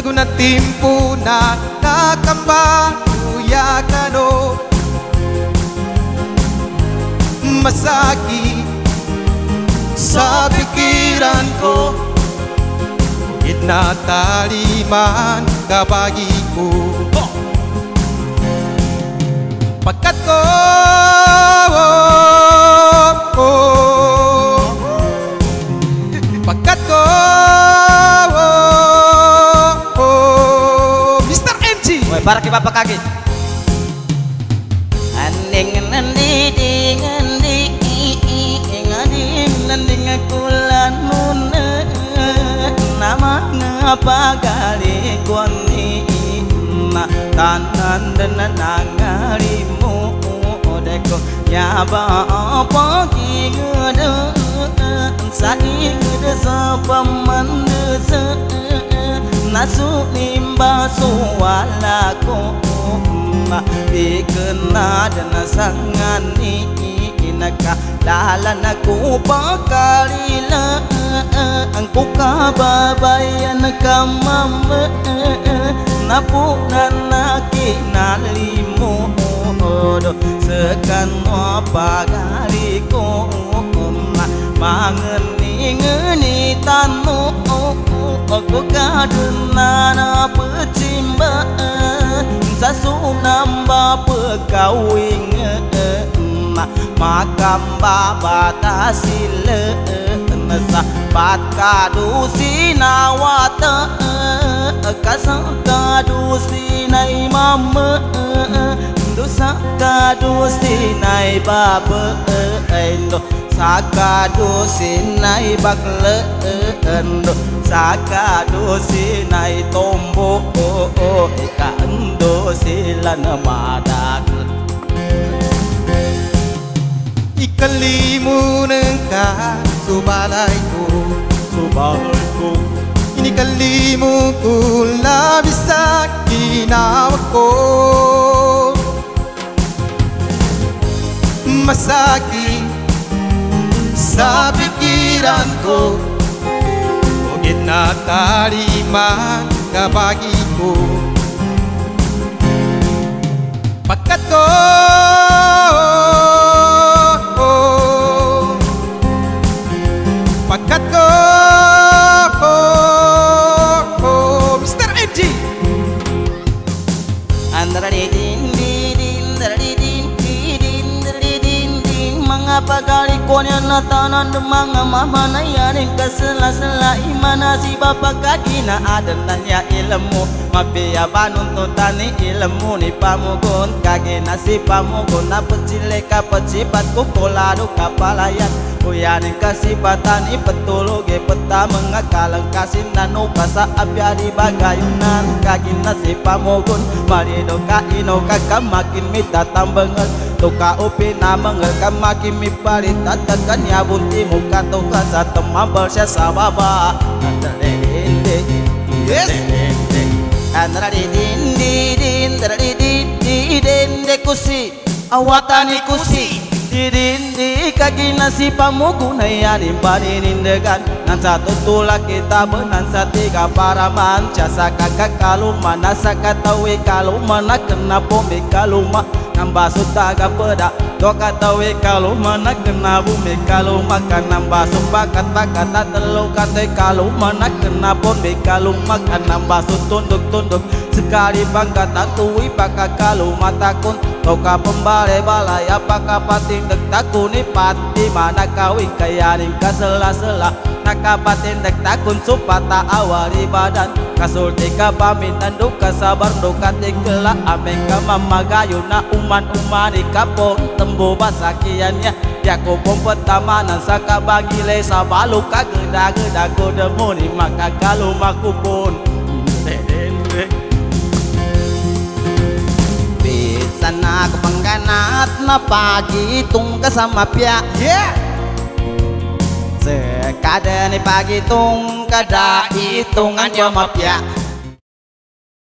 Sagunat timpunan nakamba uyakano Masagi sa pikiran ko Higit na taliman kabagi ko. Pagkat ko oh, oh, oh. Pagkat ko MG Woi, para kita pakagi. Anding nanding nanding nanding nanding kulan nuna nama ngapa kali kuani na tanan dan nangarimu deko nyaba apa ki ngede sai ngede sapaman desa nasu nimba suwala ko ma ikna dan sangan ni inaka lala na ko pakali la. Ang ko ka babayan ka mama na po na na ki na mo do sekan no pagali ko ma ngeni ngeni tanu Oko kaduna na putimba Sasu namba pekawing Makamba batasile Nasa batkadu sinawata Kasangkadu sinai mama Dusangkadu sinai baba này sinai bakle endo sakado sinai tombo ikando silana madak Ikalimunan ka subalay ko subalay ko Inikalimu ko labis sa ginawag ko Masakit sa pikiran ko Ugit na taliman kabagi ko Pagkat ko Pagkat ko Mr. MG Andra di din di din dara di din di din dara di din din. Mga pagali ko niya na tanan mga mama na yaring kasela-sela imana si bapak kaki na adan nanya ilmu. Mabiya banun to tani ilmu ni pamugon kage na si pamugon na pecile ka pecipat ko kolado kapalayan Kuyanin kasipatan ipatulugi peta mengakalang kasin nanu kasa abyari bagayunan. Kagin na si pamugon marido ka ino ka kamakin mita tambangal Tuka upi na mangal kamakin mi parit at kanya bunti muka to kasa temambal siya sa baba. Yes Andra di din di din dara di din di din de kusi. Awatani kusi. Didin di kaki nasi pamugunay anim paninindagan Nan satu tulak kita benan tiga paraman Jasa kakak kaluma nasa katawi kaluma na kena bumi kaluma Nambah sutaga peda Doka tawi kaluma na kena bumi kaluma Kan nambah sumpah kata kata telu kata kaluma na kena bumi kaluma Kan nambah sutunduk tunduk Sekali bangga tak tuwi pakak kaluma takun Toka pembale balai apakah pating dek takuni? Pati mana kawin kayaning kasela-sela Nakapatin dek takun supata awari badan. Kasulti ka paminan duka sabar duka tikela Ameng ka mamagayo na uman-uman ikapon Tembo basakiannya Yaku pom petamanan saka bagile sa balu ka geda-geda kodemoni maka kalumaku pun. Sana kepengganat na pagi tung kasama pia Yeah sekada ni pagi tung kada hitungan yo mapya